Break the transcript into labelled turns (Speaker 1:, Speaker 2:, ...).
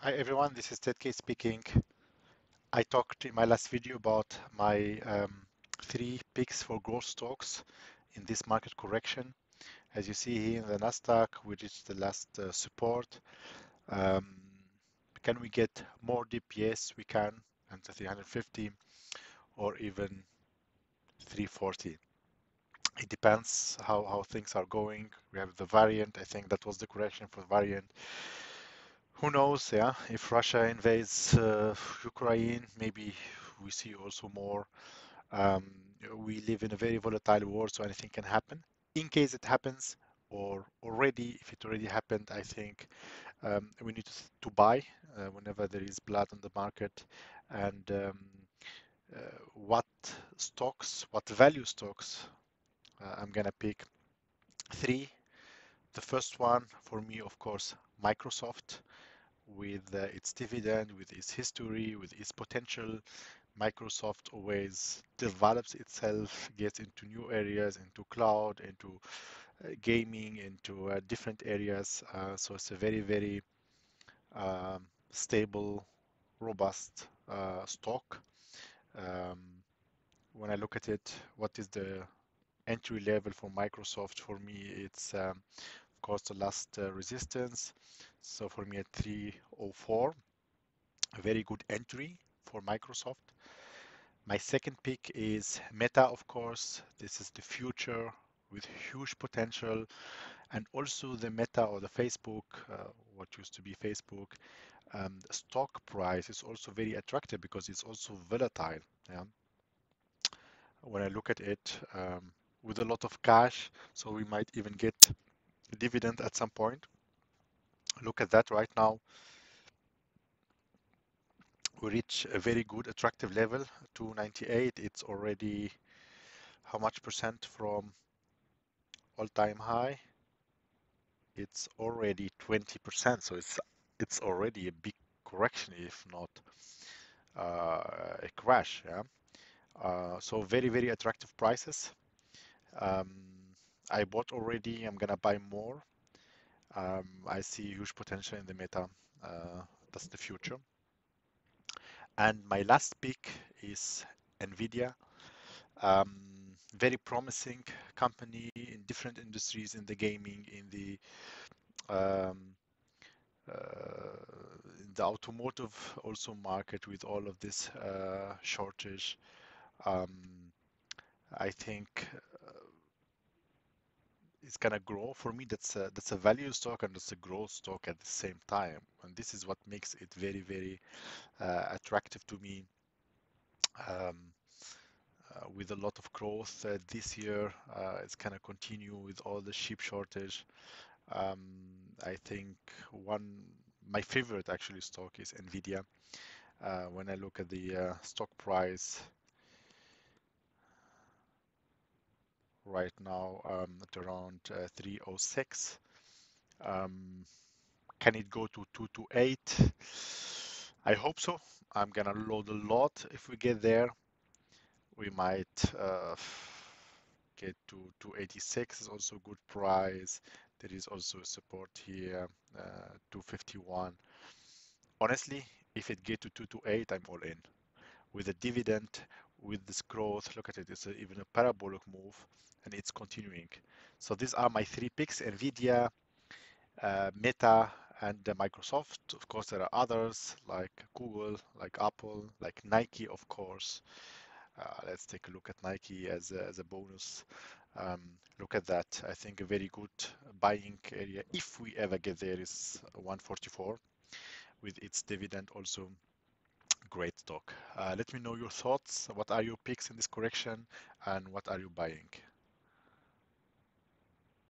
Speaker 1: Hi everyone, this is Ted K speaking. I talked in my last video about my um, three picks for growth stocks in this market correction. As you see here in the Nasdaq, we reached the last uh, support. Um, can we get more dip? Yes, we can, until 350 or even 340. It depends how, how things are going. We have the variant. I think that was the correction for variant who knows yeah if russia invades uh, ukraine maybe we see also more um, we live in a very volatile world so anything can happen. In case it happens or already if it already happened i think um, we need to, to buy uh, whenever there is blood on the market. And um, uh, what stocks what value stocks uh, i'm gonna pick three. The first one for me of course microsoft with uh, its dividend, with its history, with its potential. Microsoft always develops itself, gets into new areas, into cloud, into uh, gaming, into uh, different areas. Uh, so it's a very, very um, stable, robust uh, stock. Um, when I look at it, what is the entry level for Microsoft? For me, it's um, course the last uh, resistance so for me at 304, a very good entry for Microsoft. My second pick is Meta, of course. This is the future with huge potential. And also the Meta or the Facebook, uh, what used to be Facebook, um, stock price is also very attractive because it's also volatile. Yeah? When I look at it um, with a lot of cash, so we might even get dividend at some point. Look at that right now. We reach a very good attractive level 298 it's already how much percent from all-time high? It's already 20 percent so it's it's already a big correction if not uh, a crash yeah? Uh, so very very attractive prices. Um, I bought already I'm gonna buy more um, I see huge potential in the meta. Uh, that's the future. And my last pick is NVIDIA. Um, very promising company in different industries, in the gaming, in the um, uh, in the automotive also market with all of this uh, shortage. Um, I think is gonna grow for me that's a that's a value stock and it's a growth stock at the same time. And this is what makes it very very uh, attractive to me um, uh, with a lot of growth uh, this year uh, it's gonna continue with all the chip shortage. Um, I think one my favorite actually stock is Nvidia. Uh, when I look at the uh, stock price right now um, at around uh, 306. Um, can it go to 228? I hope so. I'm gonna load a lot if we get there. We might uh, get to 286 is also a good price. There is also support here, uh, 251. Honestly, if it get to 228, I'm all in. With a dividend, with this growth, look at it, it's a, even a parabolic move and it's continuing. So these are my three picks, NVIDIA, uh, Meta, and uh, Microsoft. Of course, there are others like Google, like Apple, like Nike, of course. Uh, let's take a look at Nike as a, as a bonus. Um, look at that. I think a very good buying area, if we ever get there, is 144 with its dividend also great stock. Uh, let me know your thoughts. What are your picks in this correction and what are you buying?